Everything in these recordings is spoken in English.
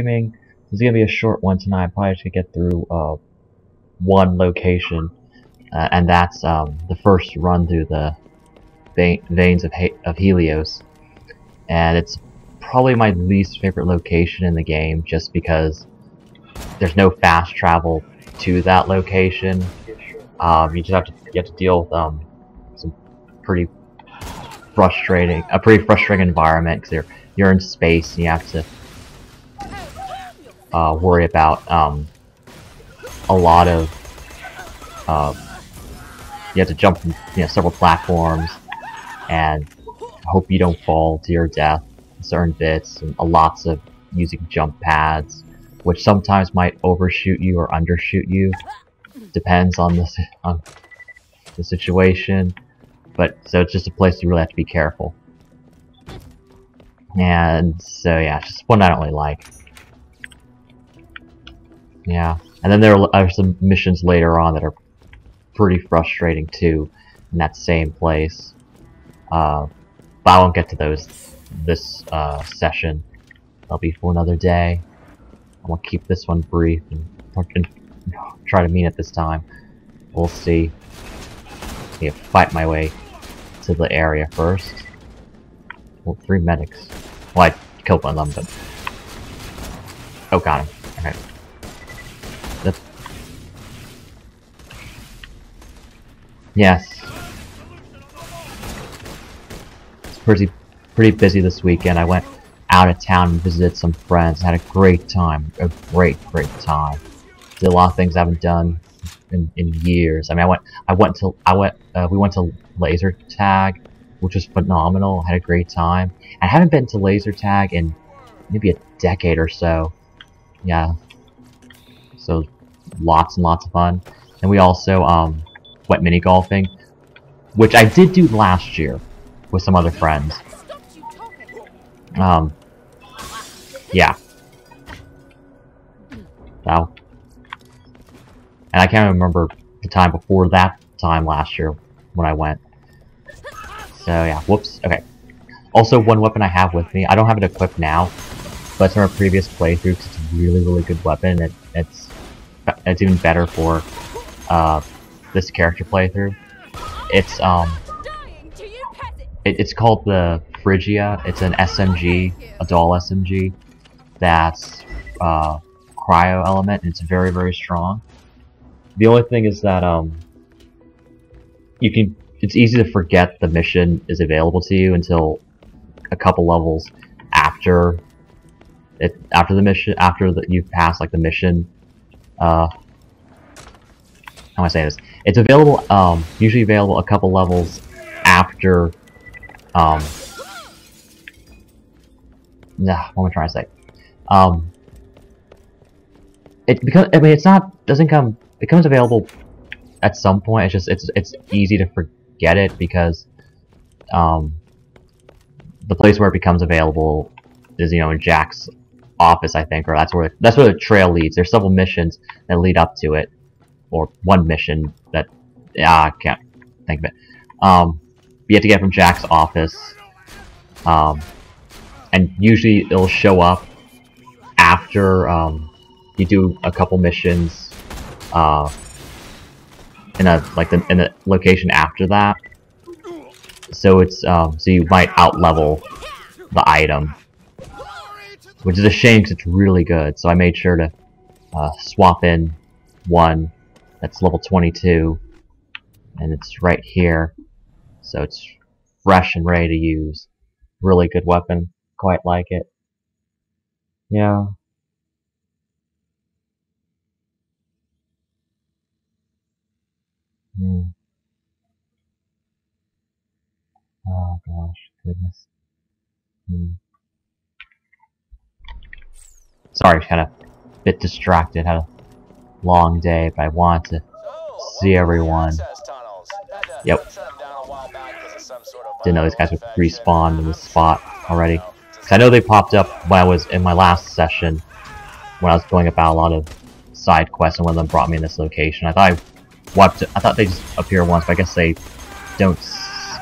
streaming. This is gonna be a short one tonight. I'm probably gonna get through uh, one location, uh, and that's um, the first run through the veins of, he of Helios. And it's probably my least favorite location in the game, just because there's no fast travel to that location. Um, you just have to you have to deal with um, some pretty frustrating, a pretty frustrating environment because you're you're in space and you have to uh, worry about um, a lot of uh, you have to jump from you know several platforms and hope you don't fall to your death certain bits and lots of using jump pads which sometimes might overshoot you or undershoot you. Depends on the on the situation but so it's just a place you really have to be careful. And so yeah it's just one I don't really like yeah. And then there are some missions later on that are pretty frustrating too in that same place. Uh, but I won't get to those this uh, session. That'll be for another day. I'm gonna keep this one brief and, and try to mean it this time. We'll see. Yeah, fight my way to the area first. Well, three medics. Well, I killed one of them, but... Oh, got him. Okay. Yes. It's pretty pretty busy this weekend. I went out of town and visited some friends. Had a great time. A great, great time. Did a lot of things I haven't done in, in years. I mean, I went, I went to, I went, uh, we went to laser tag, which was phenomenal. Had a great time. I haven't been to laser tag in maybe a decade or so. Yeah. So, lots and lots of fun. And we also, um, went mini golfing, which I did do last year with some other friends. Um, yeah. So, and I can't remember the time before that time last year when I went. So yeah, whoops, okay. Also, one weapon I have with me, I don't have it equipped now, but it's from a previous playthrough it's a really, really good weapon. It, it's it's even better for uh, this character playthrough. It's um, it, it's called the Fridgia. It's an SMG, a dual SMG that's uh, cryo element. It's very very strong. The only thing is that um, you can. It's easy to forget the mission is available to you until a couple levels after it after the mission after that you've passed like the mission uh how am I saying this? It's available, um, usually available a couple levels after, um, nah, what am I trying to say? Um, it because I mean it's not doesn't come it becomes available at some point. It's just it's it's easy to forget it because um, the place where it becomes available is you know in Jack's office I think or that's where that's where the trail leads. There's several missions that lead up to it or one mission that yeah, I can't think of it. Um, you have to get from Jack's office, um, and usually it'll show up after um, you do a couple missions uh, in a like the, in a location after that. So it's um, so you might outlevel the item, which is a shame because it's really good. So I made sure to uh, swap in one that's level 22. And it's right here. So it's fresh and ready to use. Really good weapon. Quite like it. Yeah. Hmm. Oh gosh, goodness. Hmm. Sorry, kind of bit distracted. Had a long day, but I want to see everyone. Yep. Didn't know these guys would respawn in this spot already. Cause I know they popped up when I was in my last session, when I was going about a lot of side quests, and one of them brought me in this location. I thought I it, I thought they just appear once, but I guess they don't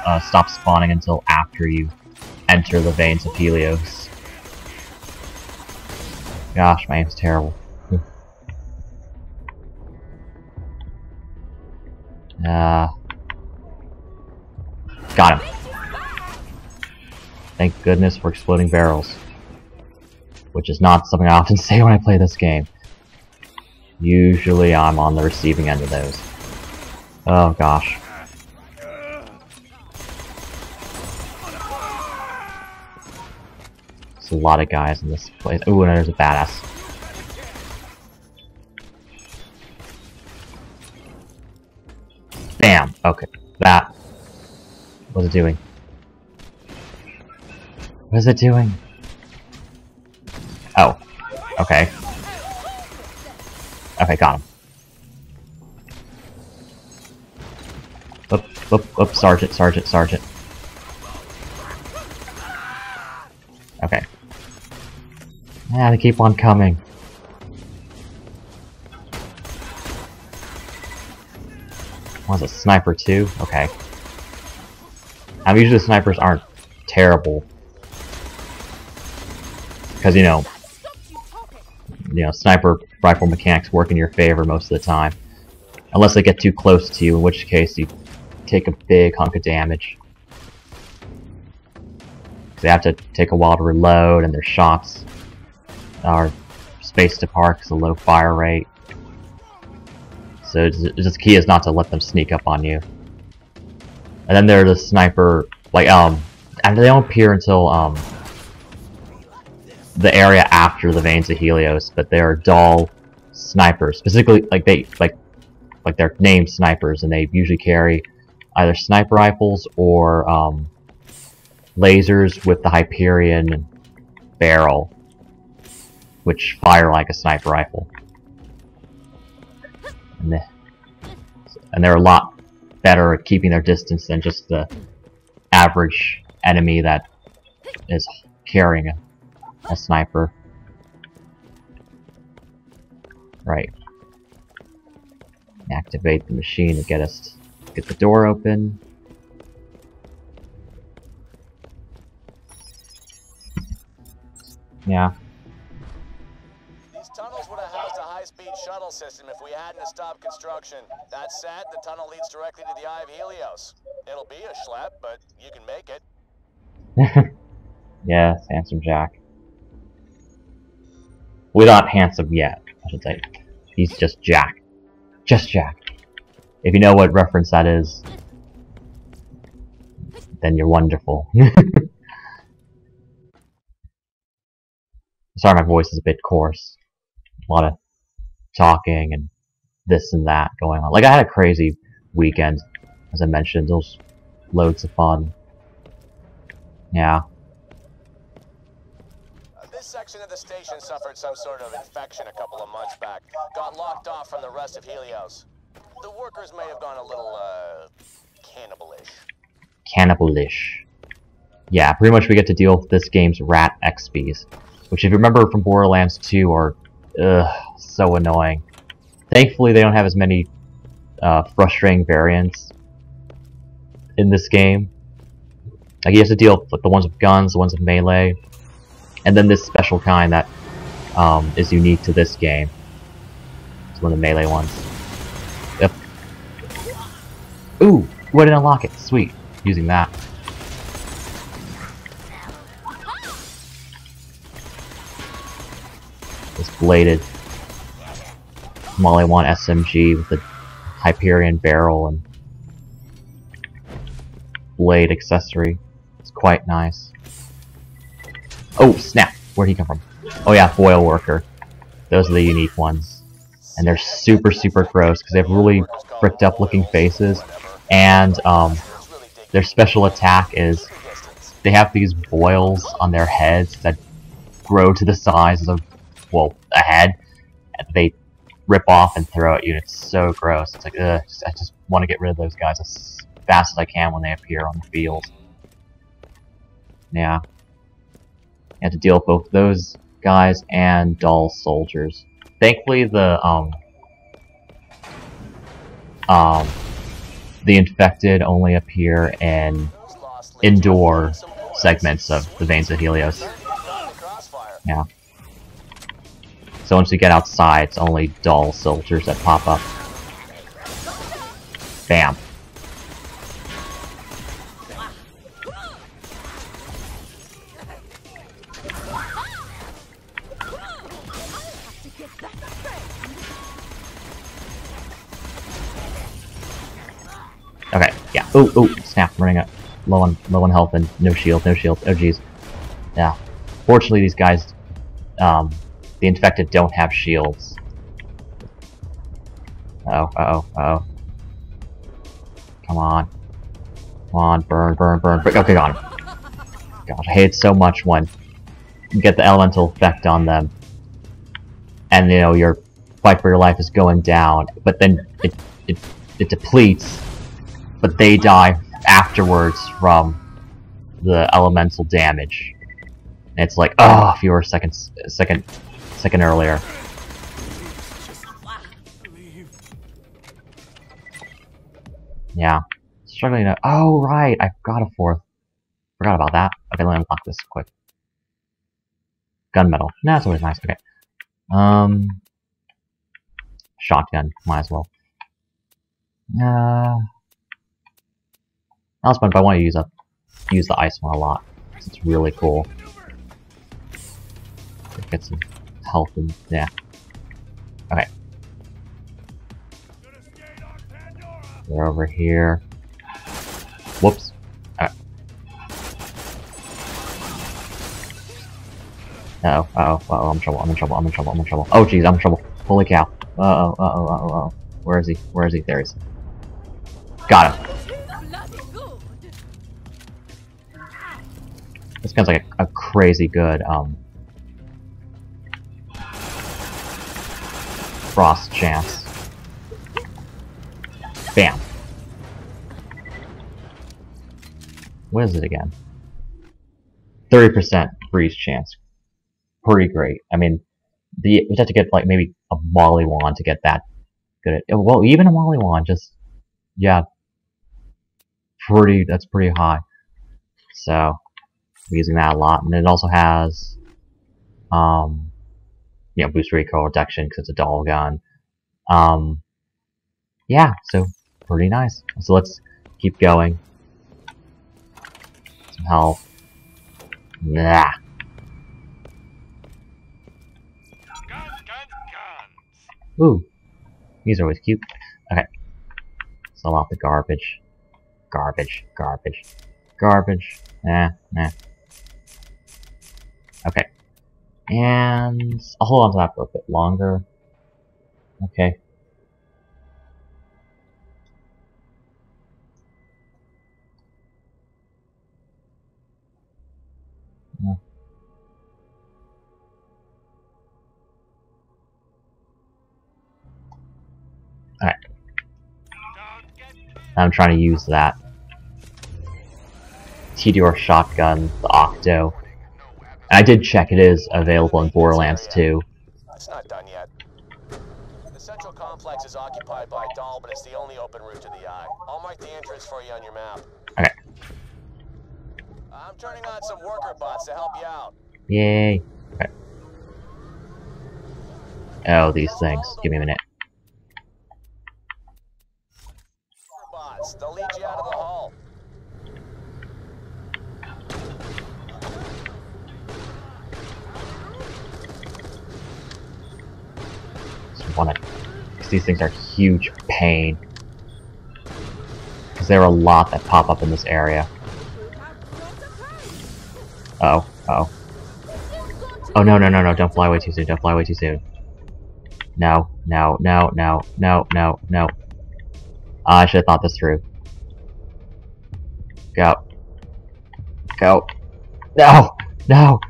uh, stop spawning until after you enter the veins of Helios. Gosh, my aim's terrible. Uh, got him. Thank goodness for exploding barrels. Which is not something I often say when I play this game. Usually I'm on the receiving end of those. Oh gosh. There's a lot of guys in this place. Ooh, and there's a badass. Bam! Okay. That. What's it doing? What is it doing? Oh. Okay. Okay, got him. Oop, oop, oop, sergeant, sergeant, sergeant. Okay. Yeah, they keep on coming. Was a sniper too? Okay. I mean, usually snipers aren't terrible because you know, you know, sniper rifle mechanics work in your favor most of the time, unless they get too close to you, in which case you take a big hunk of damage. They have to take a while to reload, and their shots are spaced apart because of low fire rate. So just key is not to let them sneak up on you. And then there's the sniper, like um, and they don't appear until um the area after the veins of Helios, but they are Dahl snipers. Specifically, like they like like they're named snipers, and they usually carry either sniper rifles or um, lasers with the Hyperion barrel, which fire like a sniper rifle. And, they, and they're a lot better at keeping their distance than just the average enemy that is carrying a a sniper. Right. Activate the machine to get us get the door open. Yeah. Housed a high-speed shuttle system if we hadn't stopped construction. That said, the tunnel leads directly to the Eye of Helios. It'll be a schlep, but you can make it. yes, handsome Jack. We're not handsome yet, I should say. He's just Jack. Just Jack. If you know what reference that is, then you're wonderful. Sorry my voice is a bit coarse. A lot of talking and this and that going on. Like, I had a crazy weekend, as I mentioned. It was loads of fun. Yeah. This section of the station suffered some sort of infection a couple of months back. Got locked off from the rest of Helios. The workers may have gone a little, uh, cannibalish. Cannibalish. Yeah, pretty much we get to deal with this game's rat XPs. Which, if you remember from Borderlands 2, are, ugh, so annoying. Thankfully, they don't have as many uh, frustrating variants in this game. Like, you have to deal with the ones with guns, the ones with melee, and then this special kind that um, is unique to this game. It's one of the melee ones. Yep. Ooh! What didn't unlock it? Sweet. Using that. This bladed Maliwan SMG with the Hyperion barrel and blade accessory. It's quite nice. Oh, snap! Where'd he come from? Oh yeah, foil worker. Those are the unique ones. And they're super, super gross, because they have really bricked up looking faces. And, um, their special attack is they have these boils on their heads that grow to the size of, well, a head. They rip off and throw at you, and it's so gross. It's like, ugh, I just want to get rid of those guys as fast as I can when they appear on the field. Yeah. You have to deal with both those guys and Dahl soldiers. Thankfully, the um, um, the infected only appear in indoor segments of the Veins of Helios. Yeah. So once you get outside, it's only Dahl soldiers that pop up. Bam. Okay, yeah. Oh, oh, snap, I'm running up. Low on, low on health and no shield, no shield. Oh, jeez. Yeah. Fortunately, these guys, um, the infected don't have shields. Uh oh, uh oh, uh oh. Come on. Come on, burn, burn, burn. burn. Okay, him. Gosh, I hate it so much when you get the elemental effect on them. And, you know, your fight for your life is going down, but then it, it, it depletes, but they die afterwards from the elemental damage. And it's like, oh, you were second, second, earlier. Yeah. Struggling to- oh, right, I've got a fourth. Forgot about that. Okay, let me unlock this quick. Gunmetal. Nah, that's always nice. Okay. Um... Shotgun. Might as well. Uh... That was fun, but I want to use up use the ice one a lot. It's really cool. Get some health and yeah. Okay. They're over here. Whoops. Okay. Uh oh, uh oh, uh oh, I'm in trouble, I'm in trouble, I'm in trouble, I'm in trouble. Oh jeez, I'm in trouble. Holy cow. Uh oh, uh oh, uh oh, uh oh. Where is he? Where is he? There he is. Got him. This gun's like a, a crazy good, um... Frost chance. Bam. What is it again? 30% freeze chance. Pretty great. I mean, the you'd have to get like maybe a Maliwan to get that good at well even a Maliwan just yeah pretty that's pretty high. So I'm using that a lot. And it also has um you know boost recoil reduction because it's a Dahl gun. Um yeah, so pretty nice. So let's keep going. Some health. Nah. Ooh. These are always cute. Okay. Sell off the garbage. Garbage. Garbage. Garbage. Nah, nah. Okay. And I'll hold on to that for a bit longer. Okay. Alright. I'm trying to use that. TDR shotgun, the Octo. I did check, it is available in Borderlands 2. It's not done yet. The central complex is occupied by Dahl, but it's the only open route to the eye. I'll mark the entrance for you on your map. Okay. I'm turning on some worker bots to help you out. Yay. Okay. Oh, these things. Give me a minute. Worker bots, they'll lead you out of the hall. Just wanna... Because these things are huge pain. Because there are a lot that pop up in this area. Uh oh, uh oh. Oh no, no, no, no, don't fly away too soon, don't fly away too soon. No, no, no, no, no, no, no. I should have thought this through. Go. Go. No! No!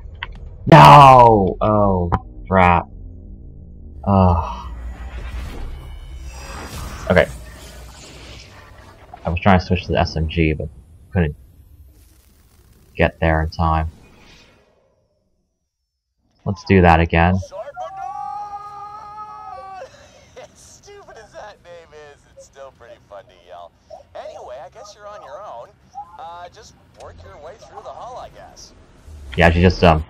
No! Oh, crap. Oh. I was trying to switch to the SMG, but couldn't get there in time. Let's do that again. As stupid as that name is, it's still pretty fun to yell. Anyway, I guess you're on your own. Uh, just work your way through the hull, I guess. Yeah, she just, um...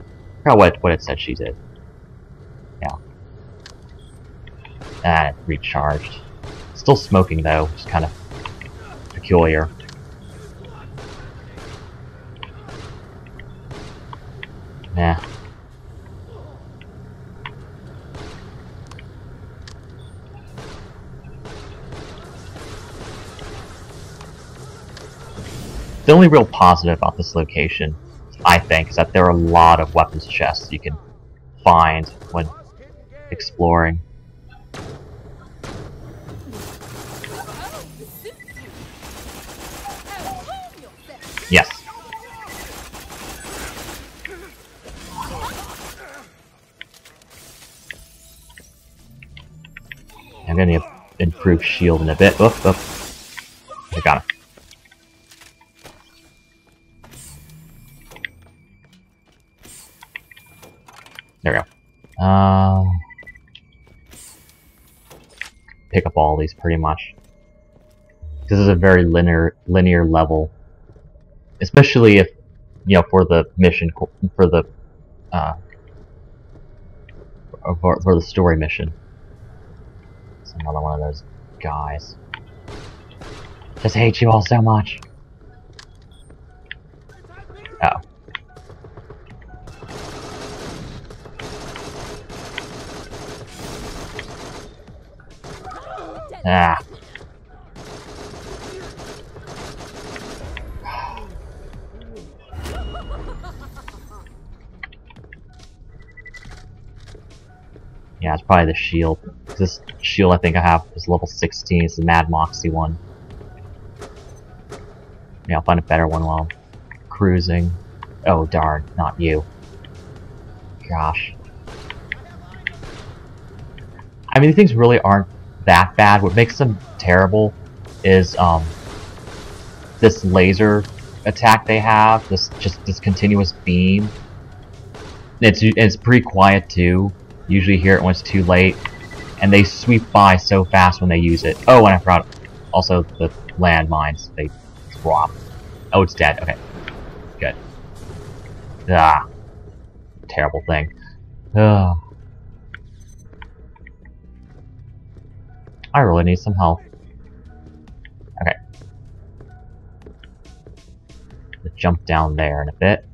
I forgot what, what it said she did. Yeah. Ah, recharged. Still smoking though, which is kind of peculiar. Nah. The only real positive about this location, I think, is that there are a lot of weapons chests you can find when exploring. Improve shield in a bit. Oop, oop. I got it. There we go. Uh, pick up all these pretty much. This is a very linear linear level, especially if you know for the mission for the uh, for, for the story mission. It's another one of those guys. Just hate you all so much. Oh. Ah. Yeah, it's probably the shield. This shield I think I have is level 16. It's the Mad Moxie one. Yeah, I'll find a better one while cruising. Oh darn, not you. Gosh. I mean, these things really aren't that bad. What makes them terrible is um, this laser attack they have. This just this continuous beam. It's it's pretty quiet too. Usually hear it when it's too late, and they sweep by so fast when they use it. Oh, and I forgot. Also, the landmines they drop. Oh, it's dead. Okay, good. Ah, terrible thing. Ugh. I really need some help. Okay. Let's jump down there in a bit.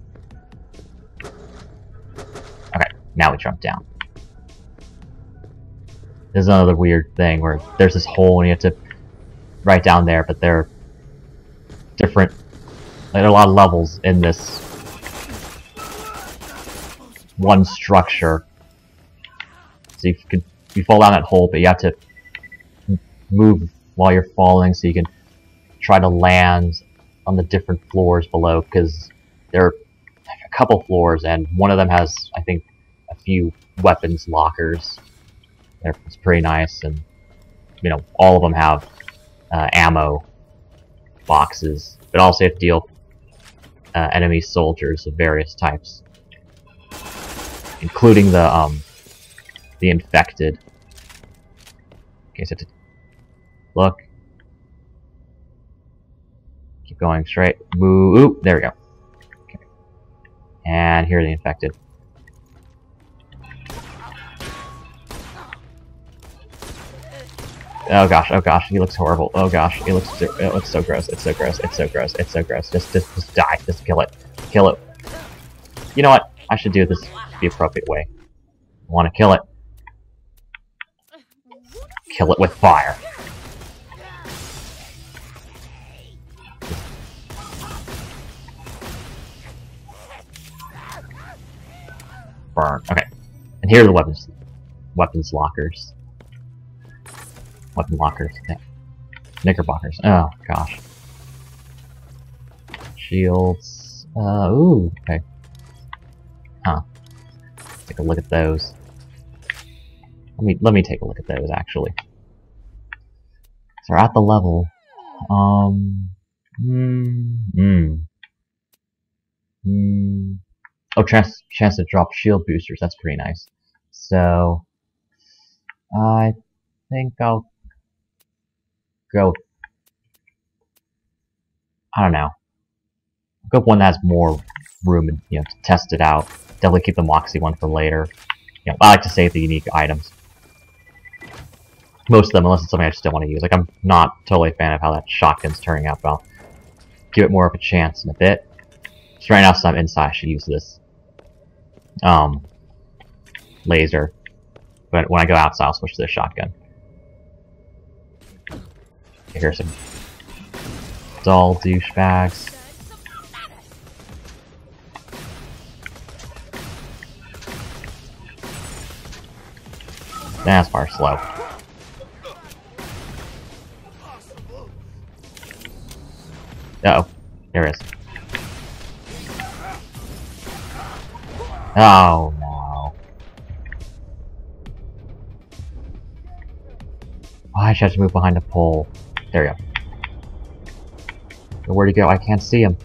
Okay, now we jump down. There's another weird thing where there's this hole and you have to right down there, but they're different. There are a lot of levels in this one structure. So you could you fall down that hole, but you have to move while you're falling so you can try to land on the different floors below because there are a couple floors and one of them has I think a few weapons lockers it's pretty nice and you know all of them have uh, ammo boxes but also have to deal uh, enemy soldiers of various types including the um the infected okay so to Look. Keep going straight. Move. Oop, there we go. Okay. And here are the infected. Oh gosh, oh gosh, he looks horrible. Oh gosh, he looks so, it looks so gross. It's so gross. It's so gross. It's so gross. Just just just die. Just kill it. Kill it. You know what? I should do this the appropriate way. I want to kill it. Kill it with fire. burn. Okay. And here are the weapons weapons lockers. Lockers. Yeah. Knickerbockers. Oh gosh. Shields. Uh ooh, okay. Huh. Take a look at those. Let me let me take a look at those actually. So we're at the level. Um hmm. Hmm. Hmm. Oh, chance, chance to drop shield boosters. That's pretty nice. So, I think I'll go. I don't know. Go one that has more room and you know to test it out. Definitely keep the Moxie one for later. You know, I like to save the unique items. most of them, unless it's something I still want to use. Like, I'm not totally a fan of how that shotgun's turning out, but I'll give it more of a chance in a bit. So right now, since I'm inside, I should use this um, laser. But when I go outside, I'll switch to the shotgun. Here's some Dahl douchebags. That's far slow. Uh oh. There it is. Oh no. Why should I have to move behind a pole? There you go. Where'd he go? I can't see him.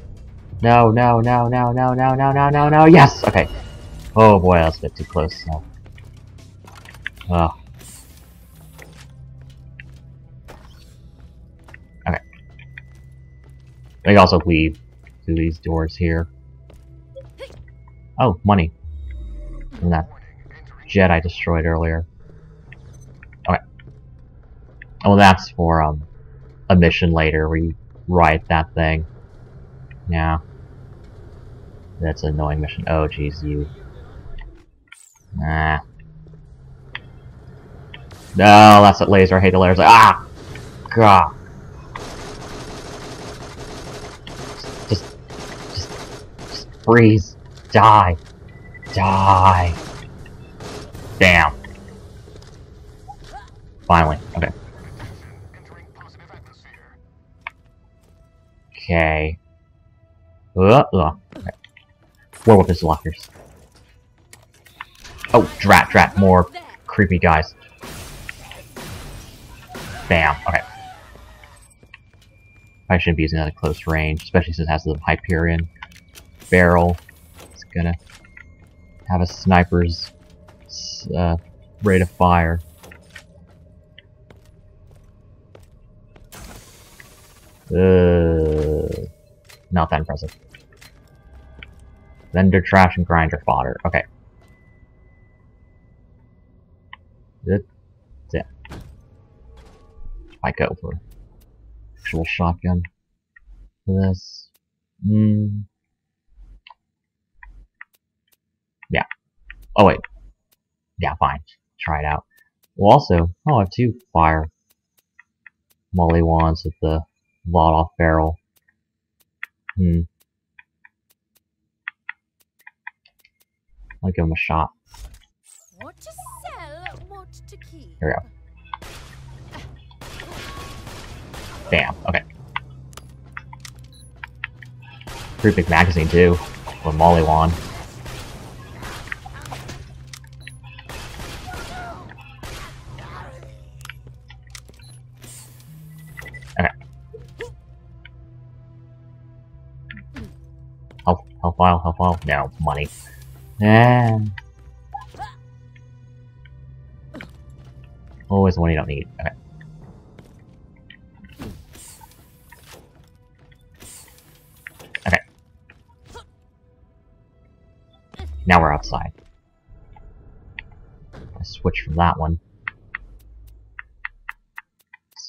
No, no, no, no, no, no, no, no, no, no, yes! Okay. Oh boy, that's a bit too close. No. Oh. Okay. Can also leave through these doors here. Oh, money. From that jet I destroyed earlier. Okay. Oh, that's for, um, a mission later where you ride that thing. Yeah. That's an annoying mission. Oh, jeez, you. Nah. No, that's that laser. I hate the lasers. Ah! God. Just, just, just freeze. Die. Die. Damn. Finally. Okay. Okay. Uh, uh. Okay. Werewolf is lockers. Oh, drat, drat, more creepy guys. Bam. Okay. I shouldn't be using that at close range, especially since it has the Hyperion barrel. It's gonna have a sniper's uh, rate of fire. Uh, not that impressive. Vendor trash and grinder fodder. Okay. That's it. I go for actual shotgun for this. Mm. Yeah. Oh wait. Yeah, fine. Try it out. Well, also, oh, I have two fire Maliwans with the lot off barrel. Hmm. I'll give him a shot. What to sell, what to keep. Here we go. Bam. Okay. Pretty big magazine too. With Maliwan. File, file. No, money. Yeah. Always the one you don't need. Okay. Okay. Now we're outside. I switch from that one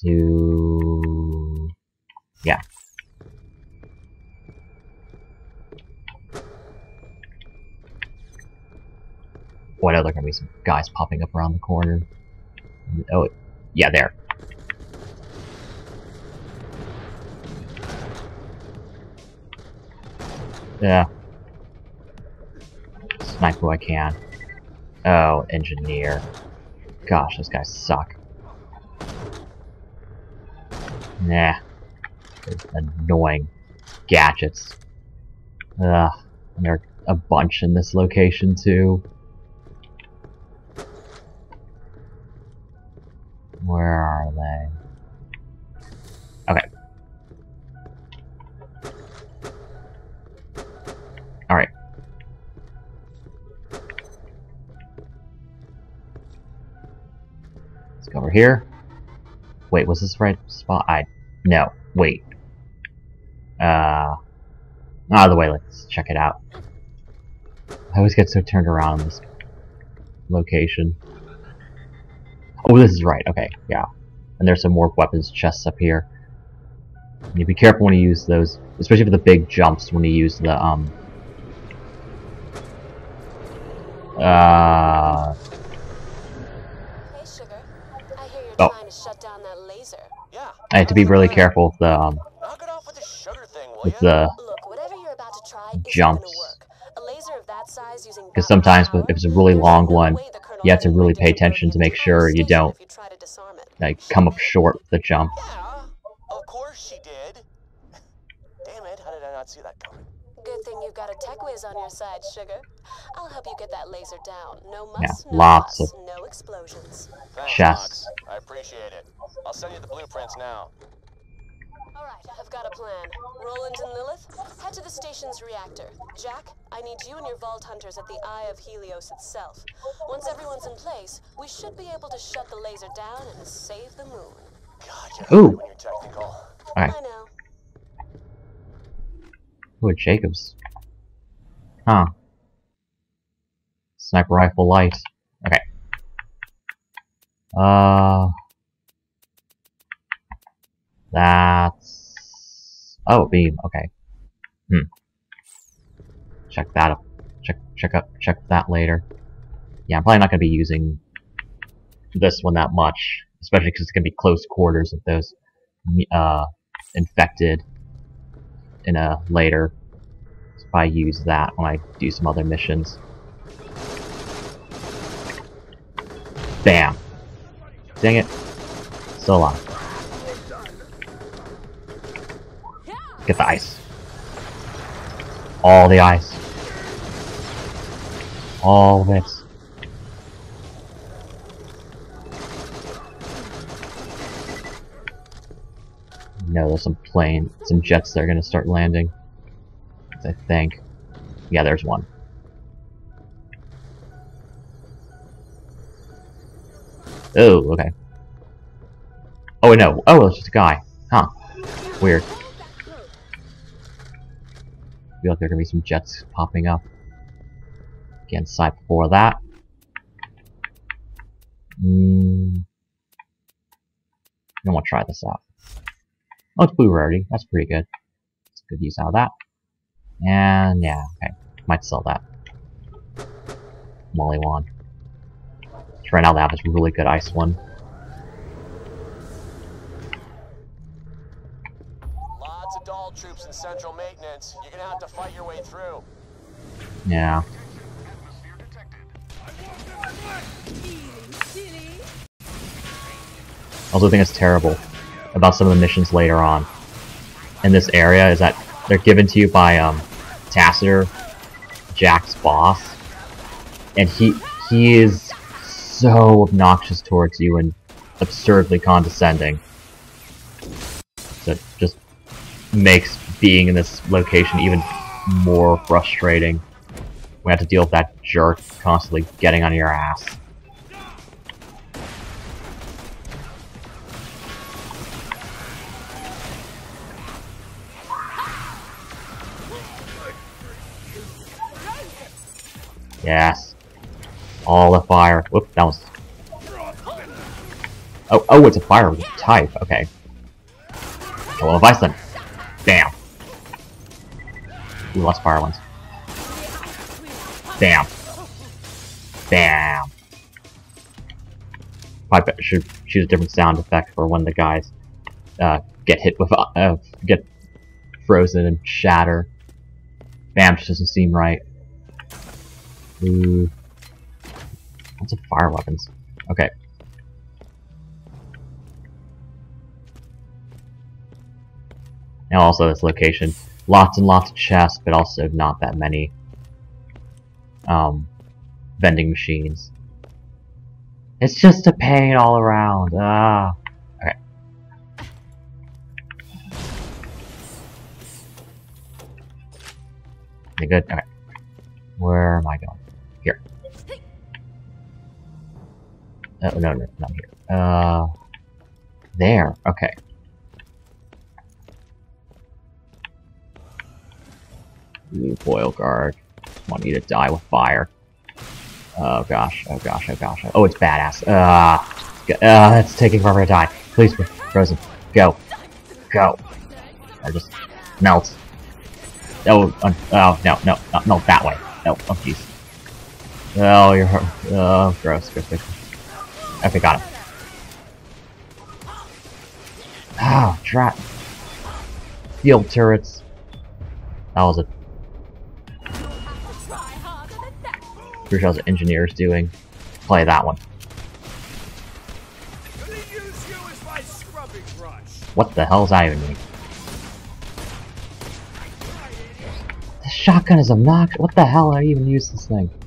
to yeah. I know there are gonna be some guys popping up around the corner. Oh, yeah, there. Yeah. Snipe who I can. Oh, engineer. Gosh, those guys suck. Nah. Annoying gadgets. Ugh. And there are a bunch in this location, too. Where are they? Okay. Alright. Let's go over here. Wait, was this the right spot? I... No. Wait. Uh... Out of the way, let's check it out. I always get so turned around in this location. Oh, this is right. Okay, yeah. And there's some more weapons chests up here. You be careful when you use those, especially for the big jumps when you use the um. Uh, Hey, Sugar. I hear you're Oh. trying to shut down that laser. Yeah. I have to be really careful with the um Knock it off with the sugar thing, will with the Look, whatever you're about to try Jumps. gonna work. A laser of that size because sometimes if it's a really long one, way the Colonel you have to really pay attention to make sure you don't if you try to disarm it. like come up short with the jump. Yeah, of course she did. Damn it, how did I not see that coming? Good thing you've got a tech whiz on your side, Sugar. I'll help you get that laser down. No muss, Yeah, no lots fuss, of no explosions. Thanks, Chests. Fox. I appreciate it. I'll send you the blueprints now. All right, I've got a plan. Roland and Lilith, head to the station's reactor. Jack, I need you and your Vault Hunters at the Eye of Helios itself. Once everyone's in place, we should be able to shut the laser down and save the moon. God, you're Ooh. hard when you're technical. Alright. I know. Ooh, Jacobs. Huh. Sniper rifle light. Okay. Uh. That's. Oh, beam. Okay. Hmm. Check that up. Check check up check that later. Yeah, I'm probably not gonna be using this one that much, especially because it's gonna be close quarters with those uh infected in a later. So if I use that when I do some other missions. Bam. Dang it. Still alive. Get the ice. All the ice. All of it. No, there's some plane, some jets that are gonna start landing. I think. Yeah, there's one. Oh, okay. Oh, wait, no. Oh, it's just a guy. Huh. Weird. Feel like there are gonna be some jets popping up. Get inside before that. Hmm. I want to try this out. Oh, it's blue rarity. That's pretty good. It's good use out of that. And yeah, okay. Might sell that. Maliwan. Right now they have this really good ice one. Lots of Dahl troops in central maintenance. You're gonna have to fight your way through. Yeah. Also, think it's terrible about some of the missions later on in this area is that they're given to you by um, Tassiter, Jack's boss, and he he is so obnoxious towards you and absurdly condescending. So it just makes being in this location even more frustrating. We have to deal with that jerk constantly getting on your ass. Yes. All the fire. Whoop, that was... Oh, oh, it's a fire type. Okay. Ice then. Bam. Lots of fire ones. Bam. Bam. Probably bet- should choose a different sound effect for when the guys uh, get hit with uh, get frozen and shatter. Bam, just doesn't seem right. Ooh. Lots of fire weapons. Okay. And also this location. Lots and lots of chests, but also not that many um, vending machines. It's just a pain all around. Ah. Okay. You good? Okay. Where am I going? Here. Uh, no, no, not here. Uh, there. Okay. Ooh, boil guard. Want you to die with fire. Oh gosh, oh gosh, oh gosh. Oh, it's badass. Ah. Go- Uh, it's taking forever to die. Please, Frozen. Go. Go. Or just melt. Oh, uh, oh, no, no, no, no, that way. No, oh, jeez. Oh, you're, oh, gross, gross, gross. Okay, got him. Ah, drat. Field turrets. That was a pretty sure that was what engineers doing. Play that one. Use you as my scrubbing brush. What the hell does that even mean? The shotgun is obnoxious. What the hell? I even use this thing?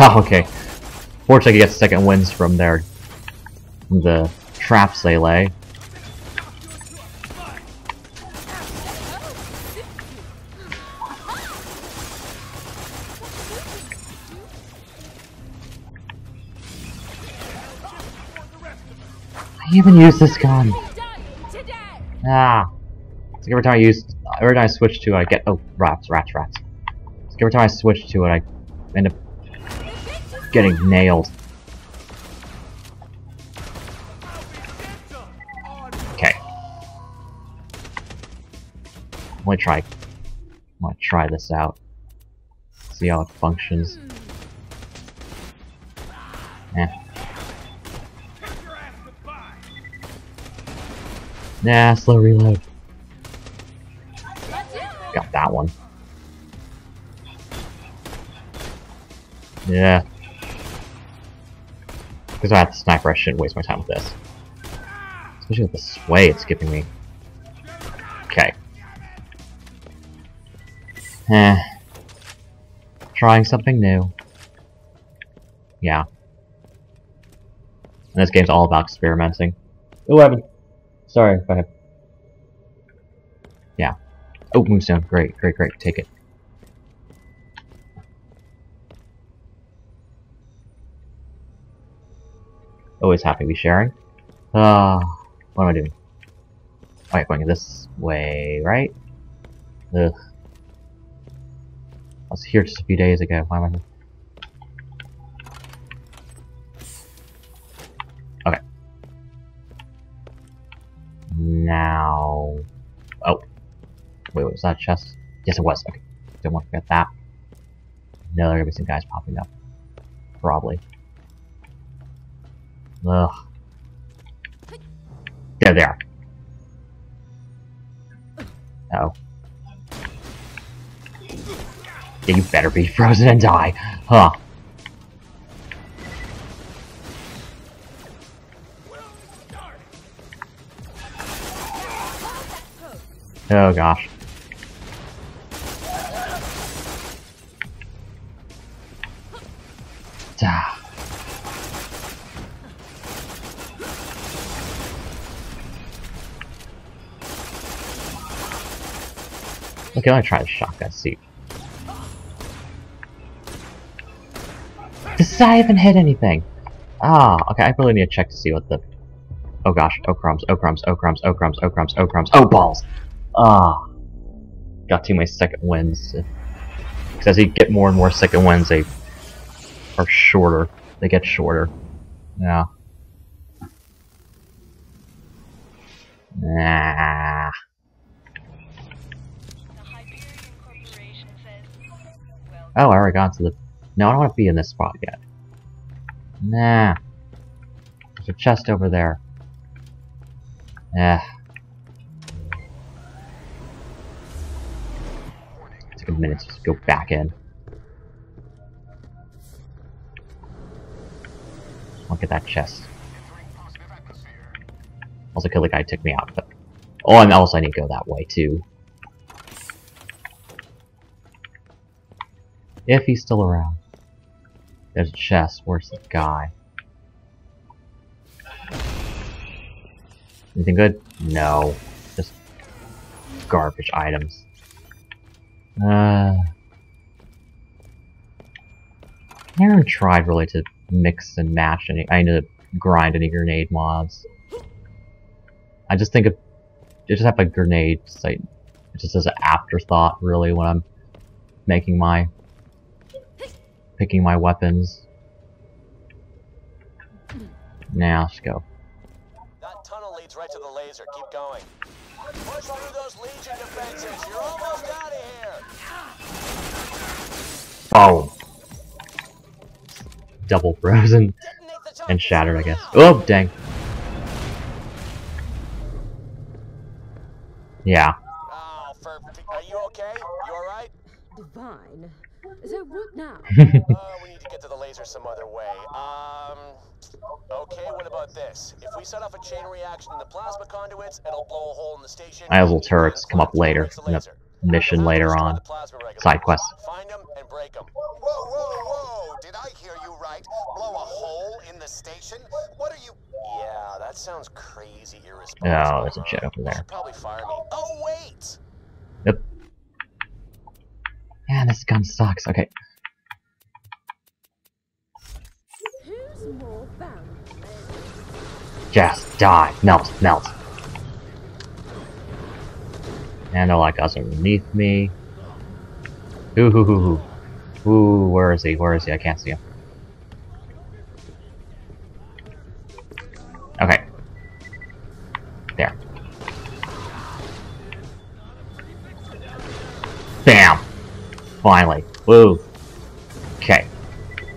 Oh, okay. Fortunately, I get second winds from their from the traps they lay. Even use this gun. Ah. Like every time I use, every time I switch to it, I get oh rats, rats, rats. Like every time I switch to it, I end up getting nailed. Okay. I'm gonna try. I'm gonna try this out. See how it functions. Eh. Nah, slow reload. Got that one. Yeah. Because I have the sniper, I shouldn't waste my time with this. Especially with the sway it's giving me. Okay. Eh. Trying something new. Yeah. And this game's all about experimenting. 11. Sorry if I. Yeah. Oh, Moonstone. Great, great, great. Take it. Always happy to be sharing. Ah, what am I doing? Alright, going this way, right? Ugh. I was here just a few days ago. Why am I Now... Oh. Wait, was that a chest? Yes, it was. Okay. Don't want to forget that. No, there are gonna be some guys popping up. Probably. Ugh. There they are. Uh oh. Yeah, you better be frozen and die. Huh. Oh gosh. Ah. Okay, I'm gonna try the shotgun, see. Does that even hit anything? Ah, okay, I really need to check to see what the... Oh gosh, oh crumbs, oh crumbs, oh crumbs, oh crumbs, oh crumbs, oh crumbs, oh balls! Ah. Got to my second winds. Because as you get more and more second winds, they are shorter. They get shorter. Yeah. Nah. Oh, I already got to the... No, I don't want to be in this spot yet. Nah. There's a chest over there. Eh. Took a minute to just go back in. Look at that chest. Also kill the guy who took me out, but... Oh, and also I need to go that way, too. If he's still around. There's a chest. Where's the guy? Anything good? No. Just garbage items. Uh, never tried really to mix and match any. I need to grind any grenade mods. I just think of. I just have a grenade site. Just as an afterthought, really, when I'm making my picking my weapons. Now let's go. That tunnel leads right to the laser. Keep going. Push through those Legion defenses. You're almost out of here. Oh. Double frozen Detonate the tunnel. and shattered, I guess. Oh, dang. Yeah. Oh, for, are you okay? You alright? Divine. So what now? Uh, we need to get to the laser some other way. Um, okay, what about this? If we set off a chain reaction in the plasma conduits, it'll blow a hole in the station. I have little turrets come up later Breaks the in the laser. mission later on. the plasma regulator. Side quest. Find them and break them. Whoa, whoa, whoa! Did I hear you right? Blow a hole in the station? What are you... Yeah, that sounds crazy irresponsible. Oh, there's a jet over there. probably fire me. Oh, wait! Yep. Man, this gun sucks. Okay. Who's more bound? Just die. Melt. Melt. And they're like us underneath me. Ooh, hoo, hoo, hoo. Ooh, where is he? Where is he? I can't see him. Okay. There. Bam! Finally. Woo. Okay.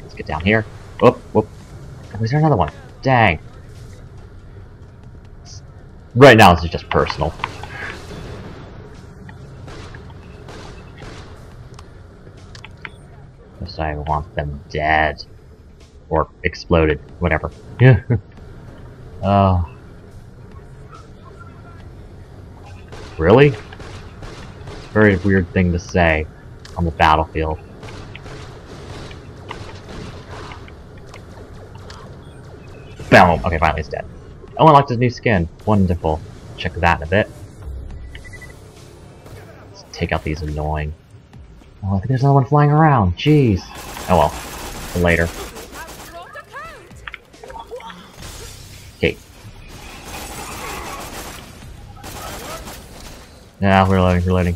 Let's get down here. Whoop, whoop. Oh, is there another one? Dang. Right now, this is just personal. I want them dead. Or exploded. Whatever. Oh. Really? Very weird thing to say on the battlefield. Boom! Okay, finally it's dead. Oh, I like his new skin. Wonderful. Check that in a bit. Let's take out these annoying. Oh, I think there's another one flying around. Jeez. Oh well. Later. Okay. Yeah, we're loading, we're loading.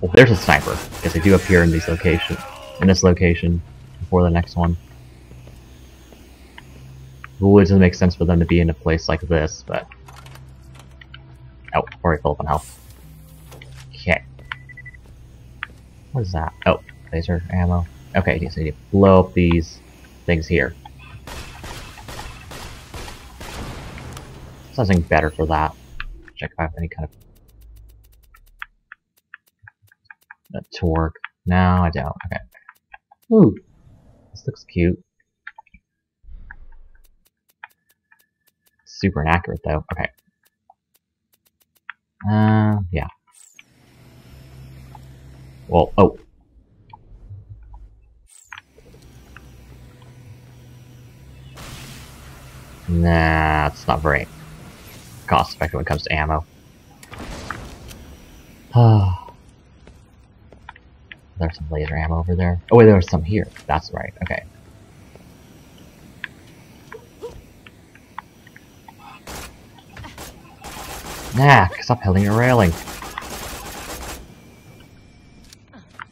Well, there's a sniper, because they do appear in these location, in this location, before the next one. It would doesn't make sense for them to be in a place like this, but... Oh, already full up on health. Okay. What is that? Oh, laser ammo. Okay, so you need to blow up these things here. Something better for that. Check if I have any kind of a Torgue. No, I don't. Okay. Ooh, this looks cute. Super inaccurate though. Okay. Uh, yeah. Well, oh. Nah, it's not very cost effective when it comes to ammo. There's some laser ammo over there. Oh wait, there was some here. That's right. Okay. Nah, stop hitting a railing.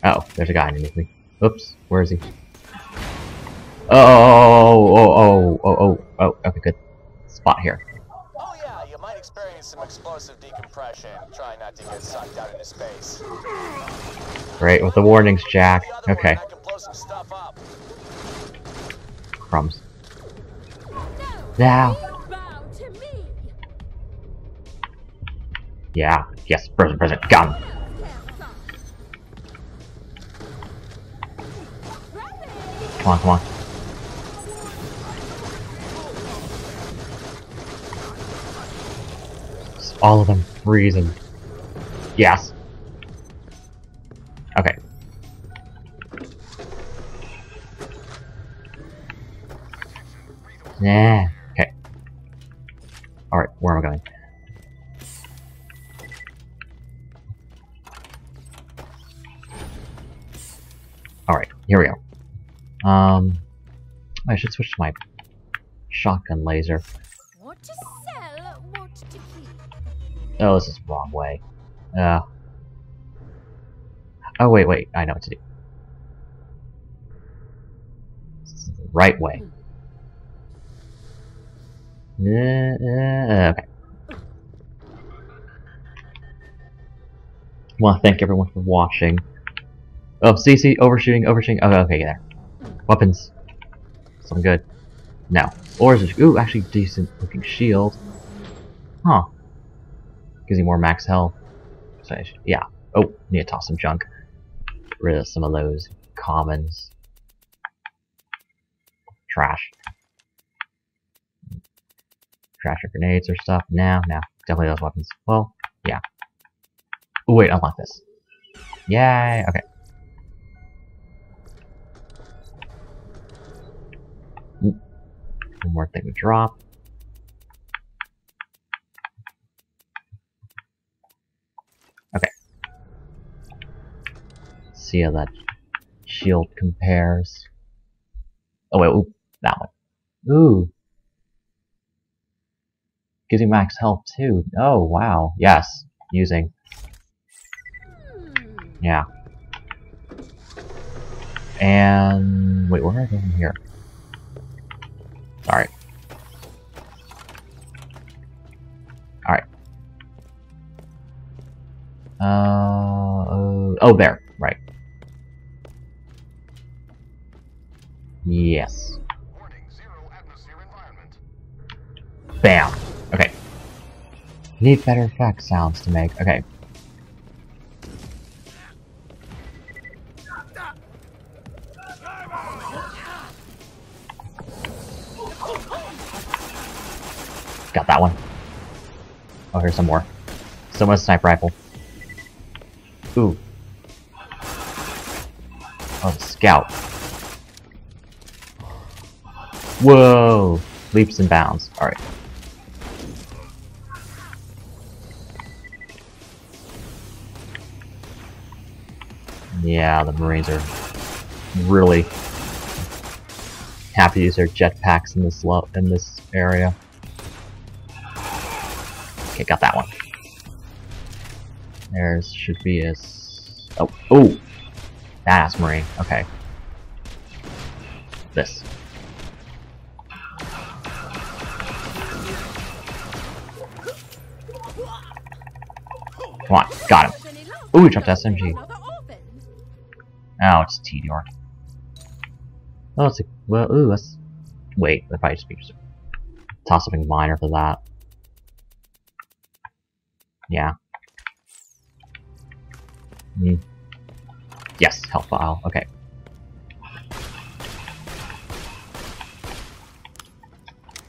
Oh, there's a guy underneath me. Oops, where is he? Oh, oh, oh, oh, oh, oh, okay, good. Spot here. Oh yeah, you might experience some explosive decompression. Try not to get sucked out into space. Great, with the warnings, Jack. The other one, Okay, that can blow some stuff up. crumbs. Now. Yeah, yes, present, present, gun. Come on, come on. All of them freezing. Yes. Okay. Nah. Okay. Alright, where am I going? Here we go. Um, I should switch to my shotgun laser. What to sell, what to keep. Oh, this is the wrong way. Uh, Oh, wait, wait. I know what to do. This is the right way. Uh, okay. want to thank everyone for watching. Oh, CC, overshooting, overshooting. Oh, okay, there. Weapons. Something good. No. Or is ooh, actually decent looking shield. Huh. Gives you more max health. So should- yeah. Oh, need to toss some junk. Get rid of some of those commons. Trash. Trash or grenades or stuff. Now, now, Definitely those weapons. Well, yeah. Oh wait, unlock this. Yay! Okay. Ooh. One more thing to drop. Okay. See how that shield compares. Oh wait, ooh, that one. Ooh. Gives you max health too. Oh wow. Yes. Using. Yeah. And wait, where am I going from here? Alright. Alright. Uh, uh, oh, there. Right. Yes. Bam. Okay. Need better effect sounds to make. Okay. Oh, here's some more. Someone's sniper rifle. Ooh. Oh, scout. Whoa! Leaps and bounds. Alright. Yeah, the Marines are really happy to use their jetpacks in this in this area. Got that one. There should be a oh oh badass marine. Okay, this. Come on, got him. Ooh, dropped SMG. Oh, it's Tediore. Oh, it's a well. Ooh, let's wait. If I just be toss something minor for that. Yeah. Hmm. Yes, health file. Okay.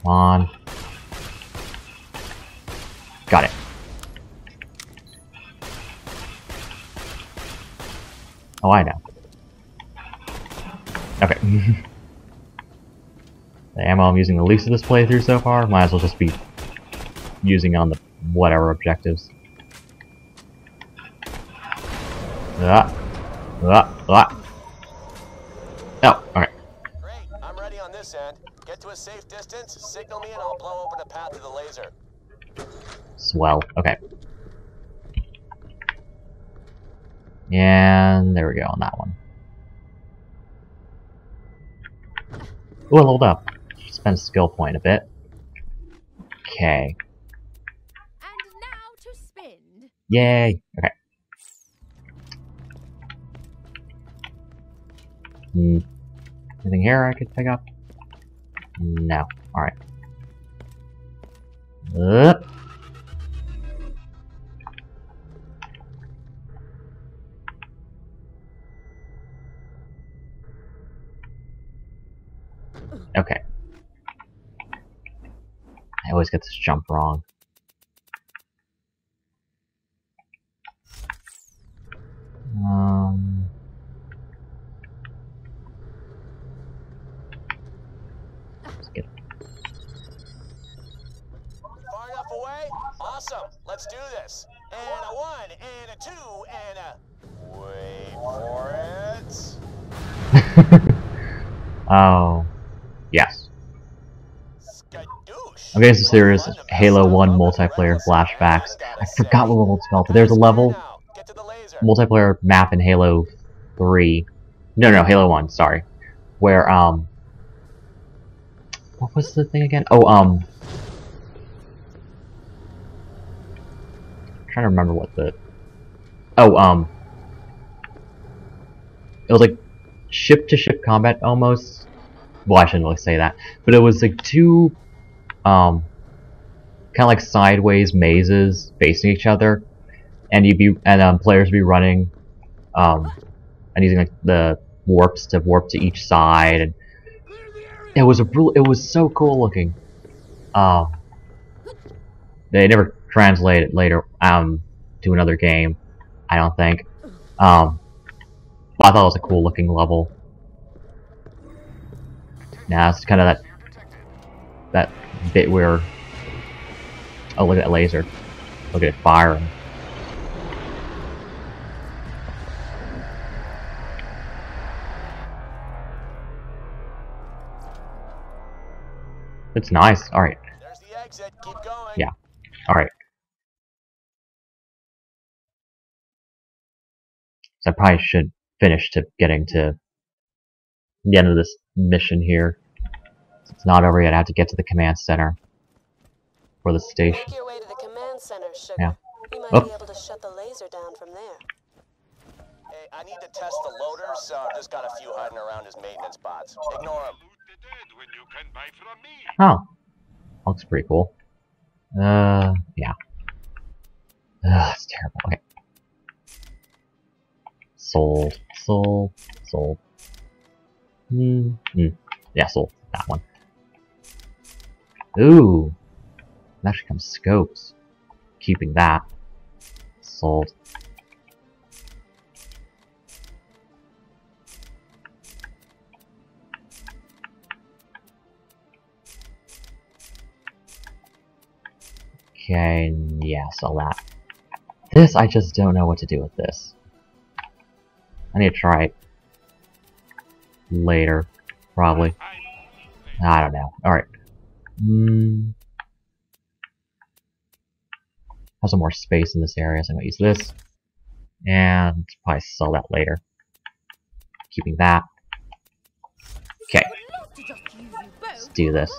Come on. Got it. Oh, I know. Okay. the ammo I'm using the least of this playthrough so far, might as well just be using on the whatever objectives. Ah. Ah. Ah. Oh, okay. Great, I'm ready on this end. Get to a safe distance, signal me, and I'll blow open a path to the laser. Swell. Okay. And there we go on that one. Ooh, I leveled up. Spend skill point a bit. Okay. And now to spin. Yay! Okay. Hmm. Anything here I could pick up? No. Alright. Okay. I always get this jump wrong. Skadoosh. I'm getting Halo 1 multiplayer flashbacks. I forgot what level it's called, but there's a level the multiplayer map in Halo 3. No, no, Halo 1, sorry. Where, um... What was the thing again? Oh, um... I'm trying to remember what the... Oh, um... It was like ship-to-ship combat, almost. Well, I shouldn't really say that. But it was like two, um... Kind of like sideways mazes facing each other and you'd be and um, players would be running um, and using like the warps to warp to each side and it was a it was so cool looking. Um, they never translate it later um, to another game I don't think. Um, but I thought it was a cool looking level. Now it's kind of that that bit where oh look at that laser look at it firing It's nice. Alright. The exit. Keep going. Yeah. Alright. So I probably should finish to getting to the end of this mission here. It's not over yet. I have to get to the command center. For the station. Make your way to the command center, Sugar. Yeah. You might Oh. be able to shut the laser down from there. Hey, I need to test the loader, so I've just got a few hiding around his maintenance bots. Ignore them. Oh. Looks pretty cool. Uh, yeah. Ugh, it's terrible. Okay. Sold. Sold. Sold. Hmm. hmm. Yeah, sold. That one. Ooh. That actually comes scopes. Keeping that. Sold. Okay, yeah, sell that. This, I just don't know what to do with this. I need to try it later, probably. I don't know. Alright. Hmm. Have some more space in this area, so I'm gonna use this. And probably sell that later. Keeping that. Okay, let's do this.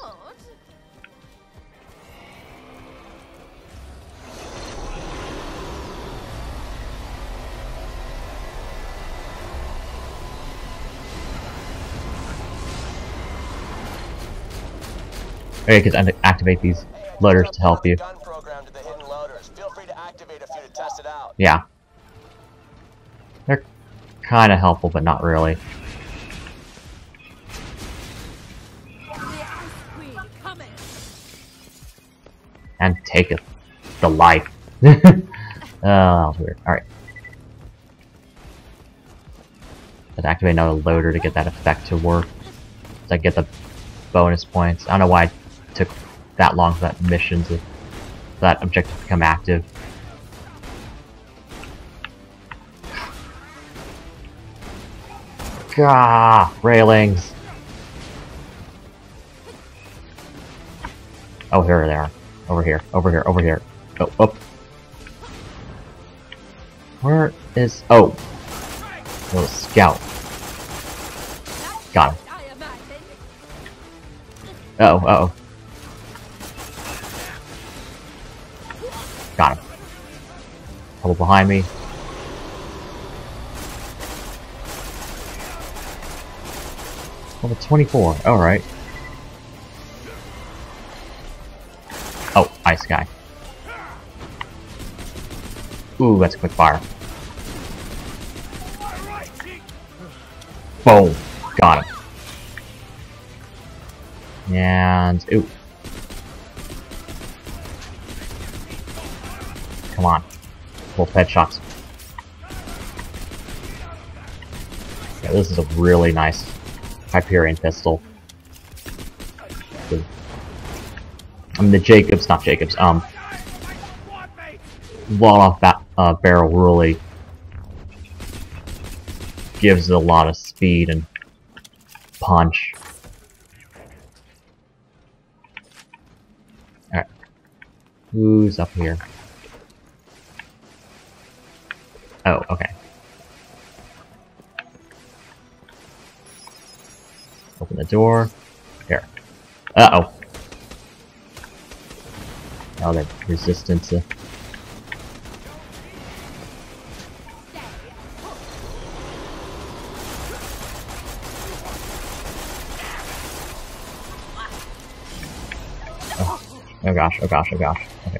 Okay, because activate these I loaders to help you. the Gun program to the hidden loaders. Feel free to activate a few to test it out. Yeah. They're kind of helpful, but not really. The ice queen coming. And taketh the life. oh, that was weird. Alright. Let's activate another loader to get that effect to work. So I get the bonus points. I don't know why it took that long for that mission to for that objective to become active. Gah! Railings! Oh, here they are. Over here, over here, over here. Oh, up. Where is... Oh. Little scout. Got him. Uh oh, uh oh. Got him. Couple behind me. Level 24, alright. Oh, ice guy. Ooh, that's quick fire. Boom. Got him. And ooh. Come on. Both headshots. Yeah, this is a really nice Hyperion pistol. I mean the Jacobs, not Jacobs, um wall off that uh, barrel really gives it a lot of speed and punch. Alright. Who's up here? Oh, okay. Open the door. Here. Uh-oh. Oh, the resistance. uh, Oh, oh gosh, oh gosh, oh gosh. Okay.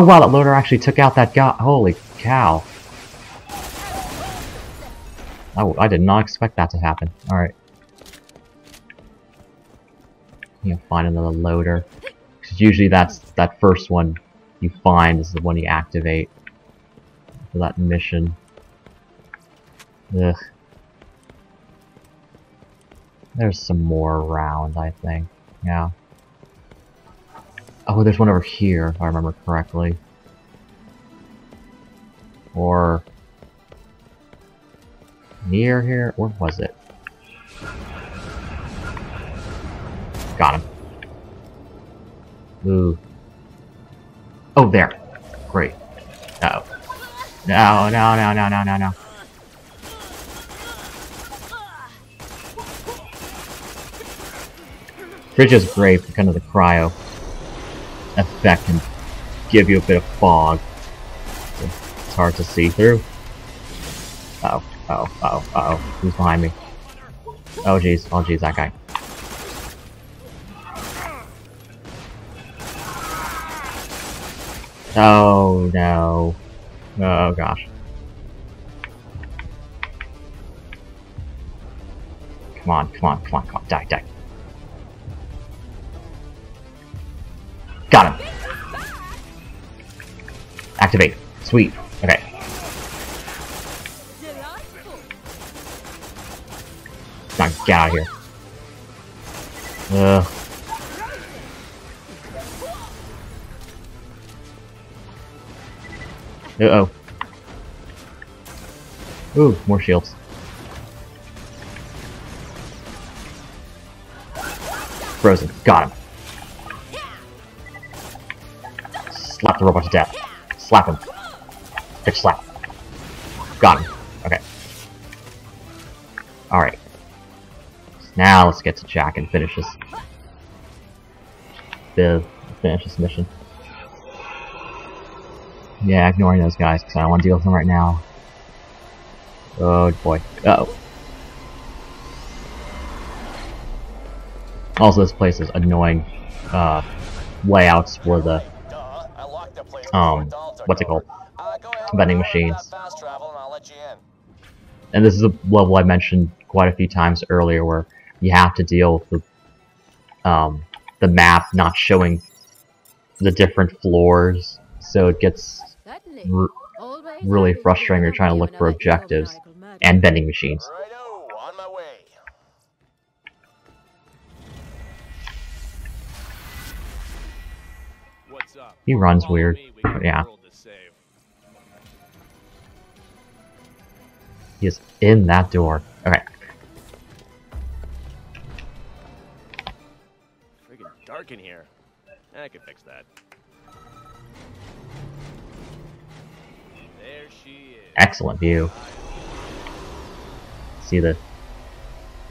Oh wow, that loader actually took out that guy. Holy cow. Oh, I did not expect that to happen. Alright. You find another loader. Because usually that's that first one you find is the one you activate for that mission. Ugh. There's some more around, I think. Yeah. Oh, there's one over here, if I remember correctly. Or... Near here? Where was it? Got him. Ooh. Oh, there. Great. Uh oh. No, no, no, no, no, no, no. Fridgia is great because of the cryo effect can give you a bit of fog. It's hard to see through. Oh, oh, oh, oh. Who's behind me? Oh jeez, oh jeez, that guy. Oh no. Oh gosh. Come on, come on, come on, come on, die, die. Got him. Activate. Sweet. Okay. Now get out of here. Ugh. Uh oh. Ooh, more shields. Frozen. Got him. Slap the robot to death. Slap him. Bitch slap. Got him. Okay. Alright. Now let's get to Jack and finish this. Finish this mission. Yeah, ignoring those guys because I don't want to deal with them right now. Oh boy. Uh oh. Also, this place is annoying uh, layouts for the Um, before Dahl took what's it called? Vending machines. that Fast travel and I'll let you in. and this is a level I mentioned quite a few times earlier where you have to deal with the, um, the map not showing the different floors, so it gets r- really frustrating. You're trying to look for I think of objectives and vending machines. He runs weird. me, we got a Yeah. world. He is in that door. Okay. Freaking dark in here. I can fix that. There she is. Excellent view. See the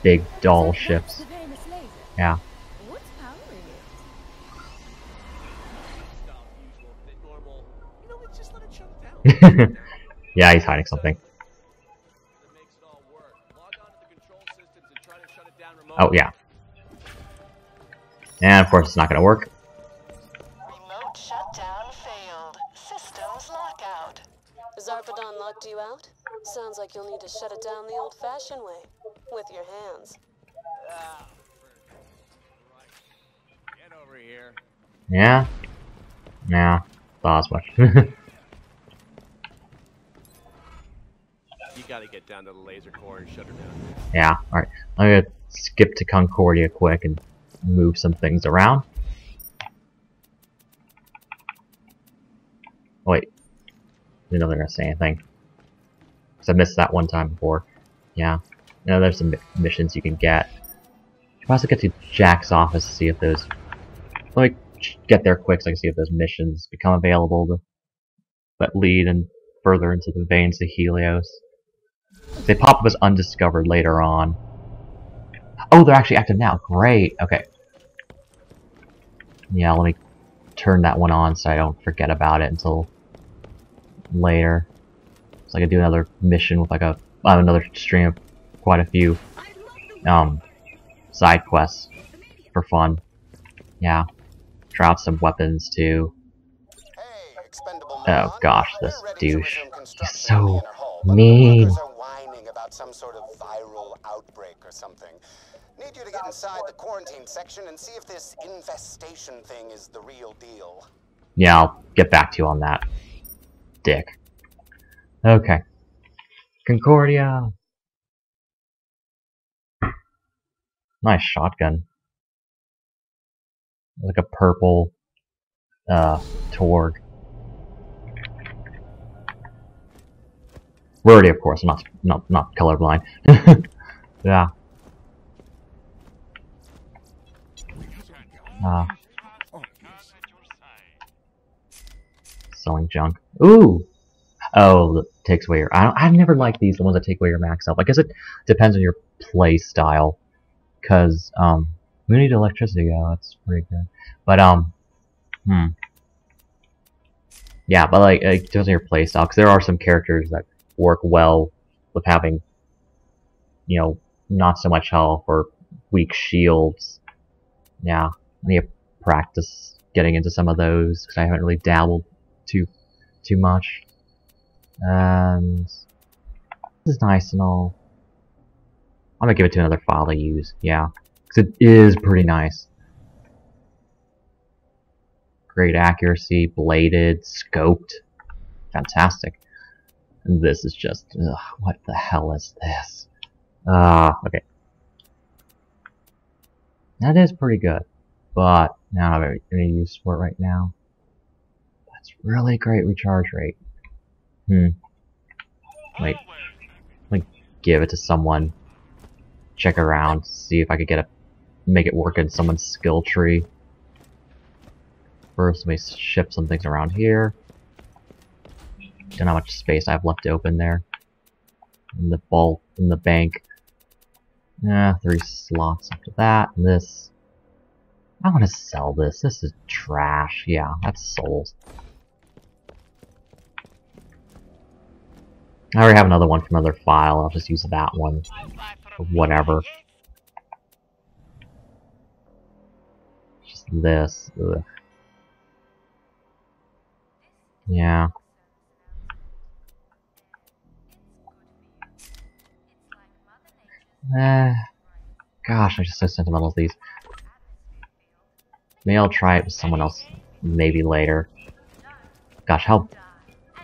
big Dahl ships. The famous laser. Yeah. shut he's hiding something. Oh, yeah. And of course it's not gonna work. Remote shutdown failed. Systems lockout. Zarpedon locked you out? Sounds like you'll need to shut it down the old-fashioned way. With your hands. Ah, for Get over here. Yeah? Nah, thought as much. gotta get down to the laser core and shut her down. yeah, alright. I'm gonna skip to Concordia quick and move some things around. Oh, wait. Didn't know they're gonna say anything. Because I missed that one time before. Yeah. You know, there's some missions you can get. Let's get to Jack's office to see if those. Let me get there quick so I can see if those missions become available to, that lead and further into the veins of Helios. They pop up as undiscovered later on. Oh, they're actually active now. Great. Okay. Yeah, let me turn that one on so I don't forget about it until later. So I can do another mission with like a uh, another stream of quite a few um side quests for fun. Yeah. Try out some weapons too. Oh gosh, this douche. He's so on the inner hull, but the mean. workers are whining about some sort of viral outbreak or something. Need you to get inside the quarantine section and see if this infestation thing is the real deal. Yeah, I'll get back to you on that. Dick. Okay. Concordia. Nice shotgun. Like a purple uh Torgue. Rarity, of course, not not not colorblind. yeah. Ah. selling junk. Ooh! Oh, takes away your... I I've never liked these, the ones that take away your max health. I guess it depends on your play style. Because, um... We need electricity, yeah, that's pretty good. But, um... Hmm. Yeah, but, like, it depends on your play style. Because there are some characters that work well with having, you know, not so much health or weak shields. Yeah, I need to practice getting into some of those, because I haven't really dabbled too too much. And this is nice and all. I'm gonna give it to another file to use, yeah. Because it is pretty nice. Great accuracy, bladed, scoped. Fantastic. This is just, ugh, what the hell is this? Ah, okay. That is pretty good. But, don't have any use for right now. That's really great recharge rate. Hmm. Wait. Let me give it to someone. Check around, see if I could get a make it work in someone's skill tree. First, let me shift some things around here. Don't know how much space I have left open there. In the vault, in the bank. Yeah, three slots after that. And this. I want to sell this. This is trash. Yeah, that's souls. I already have another one from another file. I'll just use that one. Whatever. Just this. Ugh. Yeah. Eh. Gosh, I'm just so sentimental these. Maybe I'll try it with someone else maybe later. Gosh, how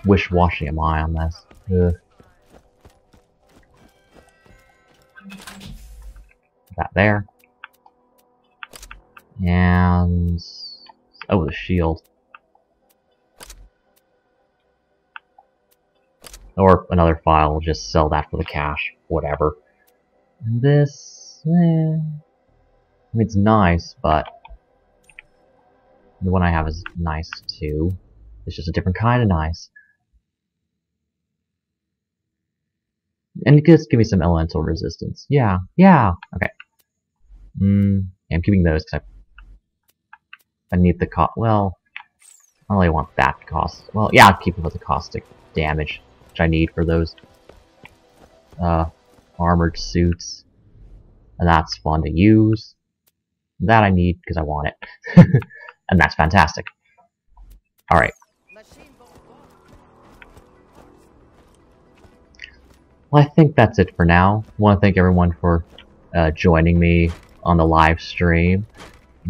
wish-washy am I on this? Ugh. That there. And... Oh, the shield. Or another file, just sell that for the cash. Whatever. And this... Eh, I mean, it's nice, but... The one I have is nice, too. It's just a different kind of nice. And just give me some elemental resistance. Yeah, yeah, okay. Mm, yeah, I'm keeping those because I, I need the cost. Well, I really want that cost. Well, yeah, I'll keep it with the caustic damage, which I need for those uh, armored suits. And that's fun to use. That I need because I want it. and that's fantastic. Alright. Well, I think that's it for now. I want to thank everyone for uh, joining me on the live stream,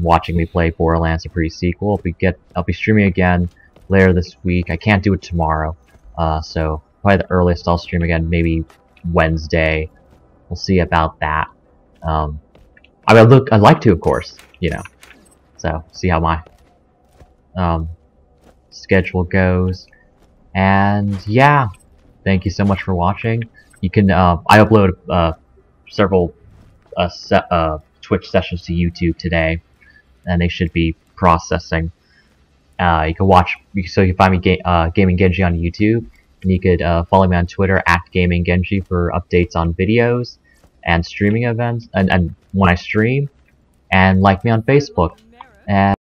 watching me play Borderlands: The Pre-Sequel. I'll get I'll be streaming again later this week. I can't do it tomorrow, uh, so probably the earliest I'll stream again maybe Wednesday. We'll see about that. Um, I mean, look, I'd like to, of course, you know. So see how my um, schedule goes. And yeah, thank you so much for watching. You can uh, I upload uh, several uh, se uh, Twitch sessions to YouTube today, and they should be processing. Uh, you can watch, so you can find me ga- uh, Gaming Genji on YouTube, and you could uh, follow me on Twitter at Gaming Genji for updates on videos and streaming events, and, and when I stream, and like me on Facebook. And